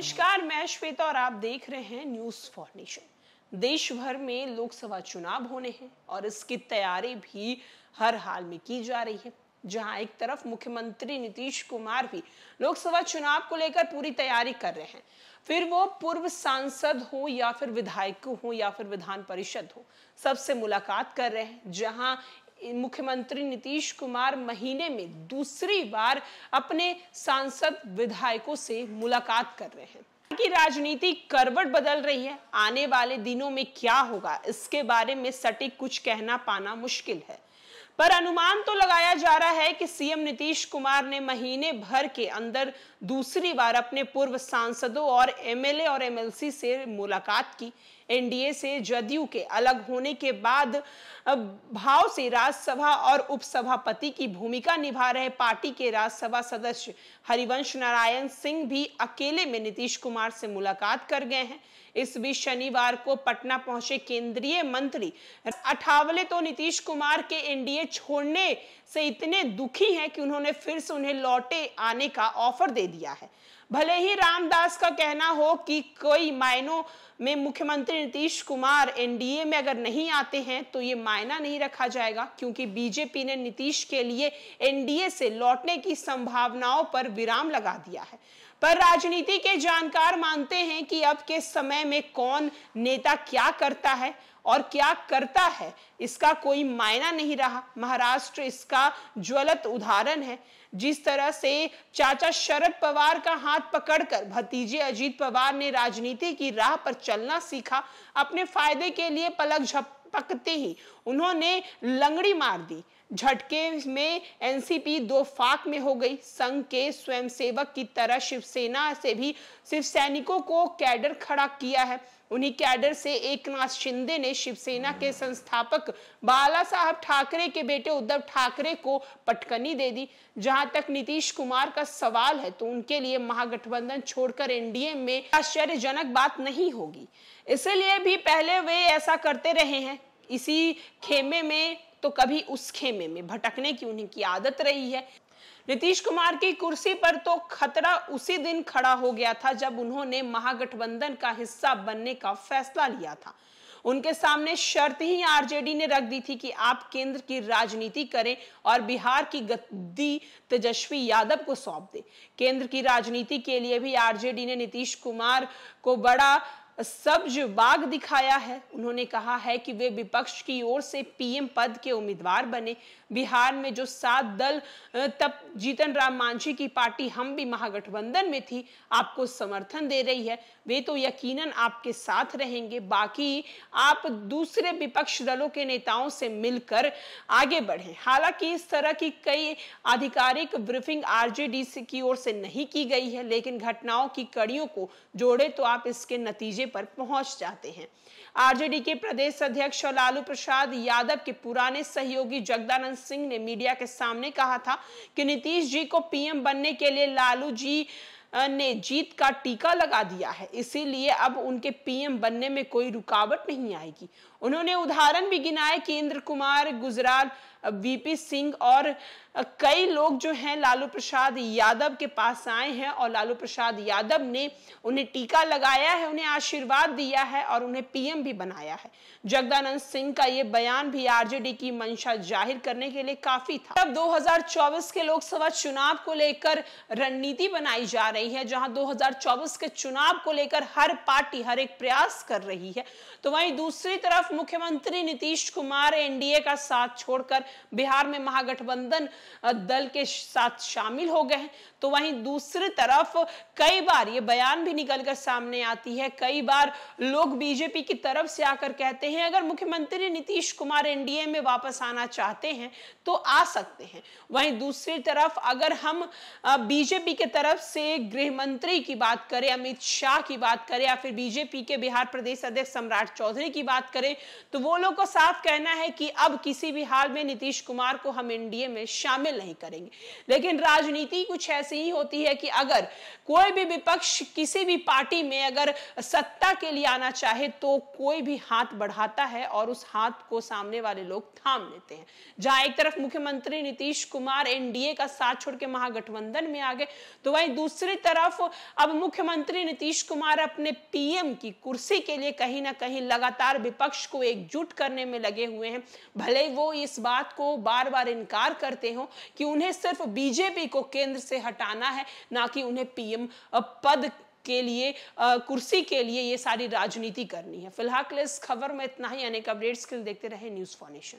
नमस्कार, मैं श्वेता और आप देख रहे हैं न्यूज़ फॉर नेशन देश भर में लोकसभा चुनाव होने हैं और इसकी तैयारी भी हर हाल में की जा रही है, जहाँ एक तरफ़ मुख्यमंत्री नीतीश कुमार भी लोकसभा चुनाव को लेकर पूरी तैयारी कर रहे हैं। फिर वो पूर्व सांसद हो या फिर विधायक हो या फिर विधान परिषद हो, सबसे मुलाकात कर रहे हैं, जहाँ मुख्यमंत्री नीतीश कुमार महीने में दूसरी बार अपने सांसद विधायकों से मुलाकात कर रहे हैं। कि राजनीति करवट बदल रही है, आने वाले दिनों में क्या होगा, इसके बारे में सटीक कुछ कहना पाना मुश्किल है। पर अनुमान तो लगाया जा रहा है कि सीएम नीतीश कुमार ने महीने भर के अंदर दूसरी बार अपने पूर्व सांसदों और एमएलए और एमएलसी से मुलाकात की। एनडीए से जदयू के अलग होने के बाद भाव से राज्यसभा और उपसभापति की भूमिका निभा रहे पार्टी के राज्यसभा सदस्य हरिवंश नारायण सिंह भी अकेले में नीतीश कुमार से मुलाकात कर गए हैं। इस बीच शनिवार को पटना पहुँचे केंद्रीय मंत्री। अठावले तो नीतीश कुमार के एनडीए छोड़ने से इतने दुखी हैं कि उन्होंने फिर से उन्हें लौटे आने का ऑफ़र दे दिया है। भले ही रामदास का कहना हो कि कोई मायनों में मुख्यमंत्री नीतीश कुमार एनडीए में अगर नहीं आते हैं तो ये मायना नहीं रखा जाएगा, क्योंकि बीजेपी ने नीतीश के लिए एनडीए से लौटने की संभावनाओं पर विराम लगा दिया है। पर राजनीति के जानकार मानते हैं कि अब के समय में कौन नेता क्या करता है और क्या करता है? इसका कोई मायना नहीं रहा। महाराष्ट्र इसका ज्वलत उदाहरण है। जिस तरह से चाचा शरद पवार का हाथ पकड़कर भतीजे अजीत पवार ने राजनीति की राह पर चलना सीखा, अपने फ़ायदे के लिए पलक झपकते ही उन्होंने लंगड़ी मार दी। झटके में एनसीपी दो फाक में हो गई। संघ के स्वयंसेवक की तरह शिवसेना से भी शिव सैनिकों को कैडर खड़ा किया है। उन्हीं कैडर से एक नाथ शिंदे ने शिवसेना के संस्थापक बाला साहब ठाकरे के बेटे उद्धव ठाकरे को पटकनी दे दी। जहाँ तक नीतीश कुमार का सवाल है तो उनके लिए महागठबंधन छोड़कर एनडीए में आश्चर्यजनक बात नहीं होगी। इसलिए भी पहले वे ऐसा करते रहे हैं। इसी खेमे में तो कभी उस खेमे में भटकने की उन्हीं की आदत रही है। नीतीश कुमार की कुर्सी पर तो खतरा उसी दिन खड़ा हो गया था जब उन्होंने महागठबंधन का हिस्सा बनने का फैसला लिया था। उनके सामने शर्त ही आरजेडी ने रख दी थी कि आप केंद्र की राजनीति करें और बिहार की गद्दी तेजस्वी यादव को सौंप दें। केंद्र की राजनीति के लिए भी आरजेडी ने नीतीश कुमार को बड़ा सब्ज बाग दिखाया है, उन्होंने कहा है कि वे विपक्ष की ओर से पीएम पद के उम्मीदवार बने। बिहार में जो सात दल तब जीतन राम मांझी की पार्टी हम भी महागठबंधन में थी, आपको समर्थन दे रही है। वे तो यकीनन आपके साथ रहेंगे। बाकी आप दूसरे विपक्ष दलों के नेताओं से मिलकर आगे बढ़े। हालाँकि इस तरह की कई आधिकारिक ब्रीफिंग आरजेडी की ओर से नहीं की गई है, लेकिन घटनाओं की कड़ियों को जोड़े तो आप इसके नतीजे पर पहुँच जाते हैं। आरजेडी के प्रदेश अध्यक्ष और लालू प्रसाद यादव के पुराने सहयोगी जगदानंद सिंह ने मीडिया के सामने कहा था कि नीतीश जी को पीएम बनने के लिए लालू जी ने जीत का टीका लगा दिया है। इसीलिए अब उनके पीएम बनने में कोई रुकावट नहीं आएगी। उन्होंने उदाहरण भी गिनाए इंद्र कुमार गुजरात वीपी सिंह और कई लोग जो हैं लालू प्रसाद यादव के पास आए हैं और लालू प्रसाद यादव ने उन्हें टीका लगाया है, उन्हें आशीर्वाद दिया है और उन्हें पीएम भी बनाया है। जगदानंद सिंह का ये बयान भी आरजेडी की मंशा ज़ाहिर करने के लिए काफ़ी था। तब 2024 के लोकसभा चुनाव को लेकर रणनीति बनाई जा रही है, जहाँ 2024 के चुनाव को लेकर हर पार्टी हर एक प्रयास कर रही है। तो वहीं दूसरी तरफ़ मुख्यमंत्री नीतीश कुमार एनडीए का साथ छोड़कर बिहार में महागठबंधन दल के साथ शामिल हो गए हैं। तो वहीं दूसरी तरफ़ कई बार ये बयान भी निकलकर सामने आती है। कई बार लोग बीजेपी की तरफ़ से आकर कहते हैं, अगर मुख्यमंत्री नीतीश कुमार एनडीए में वापस आना चाहते हैं तो आ सकते हैं। वहीं दूसरी तरफ़ अगर हम बीजेपी के तरफ़ से गृह मंत्री की बात करें, अमित शाह की बात करें या फिर बीजेपी के बिहार प्रदेश अध्यक्ष सम्राट चौधरी की बात करें तो वो लोग को साफ़ कहना है कि अब किसी भी हाल में नीतीश कुमार को हम एनडीए में शामिल नहीं करेंगे। लेकिन राजनीति कुछ ऐसी ही होती है कि अगर कोई भी विपक्ष किसी भी पार्टी में अगर सत्ता के लिए आना चाहे तो कोई भी हाथ बढ़ाता है और उस हाथ को सामने वाले लोग थाम लेते हैं। जहाँ एक तरफ़ मुख्यमंत्री नीतीश कुमार एनडीए का साथ छोड़ के महागठबंधन में आ गए तो वहीं दूसरी तरफ़ अब मुख्यमंत्री नीतीश कुमार अपने पीएम की कुर्सी के लिए कहीं ना कहीं लगातार विपक्ष को एकजुट करने में लगे हुए हैं। भले वो इस को बार बार इनकार करते हो कि उन्हें सिर्फ़ बीजेपी को केंद्र से हटाना है, ना कि उन्हें पीएम पद के लिए कुर्सी के लिए ये सारी राजनीति करनी है। फ़िलहाल इस खबर में इतना ही। अनेक अपडेट्स के लिए देखते रहे न्यूज़ फॉर्नेशन